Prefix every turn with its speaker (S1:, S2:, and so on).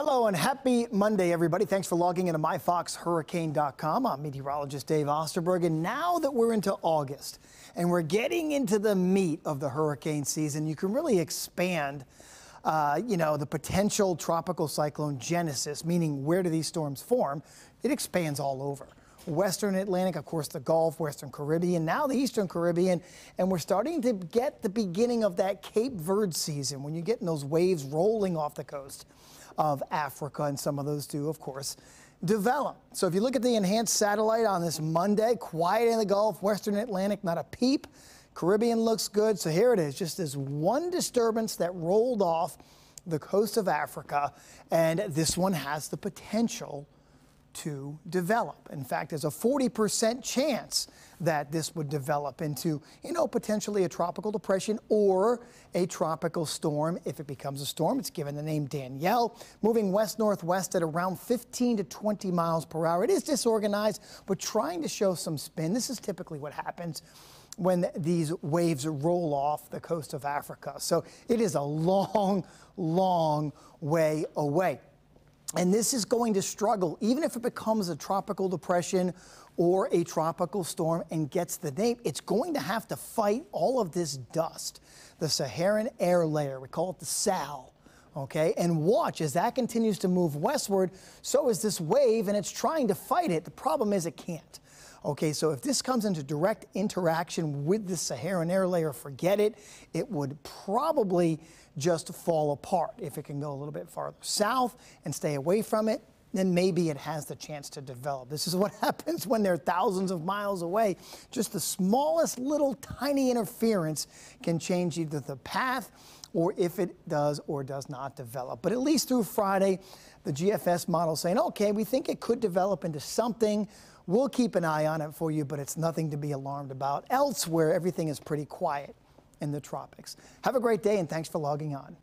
S1: Hello and happy Monday, everybody. Thanks for logging into myfoxhurricane.com. I'm meteorologist Dave Osterberg. And now that we're into August and we're getting into the meat of the hurricane season, you can really expand, uh, you know, the potential tropical cyclone genesis, meaning where do these storms form? It expands all over. Western Atlantic, of course, the Gulf, Western Caribbean, now the Eastern Caribbean, and we're starting to get the beginning of that Cape Verde season when you're getting those waves rolling off the coast of Africa, and some of those do, of course, develop. So if you look at the enhanced satellite on this Monday, quiet in the Gulf, Western Atlantic, not a peep. Caribbean looks good. So here it is, just this one disturbance that rolled off the coast of Africa, and this one has the potential to develop. In fact, there's a 40% chance that this would develop into, you know, potentially a tropical depression or a tropical storm. If it becomes a storm, it's given the name Danielle, moving west northwest at around 15 to 20 miles per hour. It is disorganized, but trying to show some spin. This is typically what happens when these waves roll off the coast of Africa. So it is a long, long way away. And this is going to struggle, even if it becomes a tropical depression or a tropical storm and gets the name, it's going to have to fight all of this dust, the Saharan air layer. We call it the SAL. Okay, and watch as that continues to move westward, so is this wave, and it's trying to fight it. The problem is it can't. Okay, so if this comes into direct interaction with the Saharan air layer, forget it. It would probably just fall apart. If it can go a little bit farther south and stay away from it, then maybe it has the chance to develop. This is what happens when they're thousands of miles away. Just the smallest little tiny interference can change either the path or if it does or does not develop. But at least through Friday, the GFS model saying, okay, we think it could develop into something. We'll keep an eye on it for you, but it's nothing to be alarmed about. Elsewhere, everything is pretty quiet in the tropics. Have a great day and thanks for logging on.